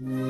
Mm.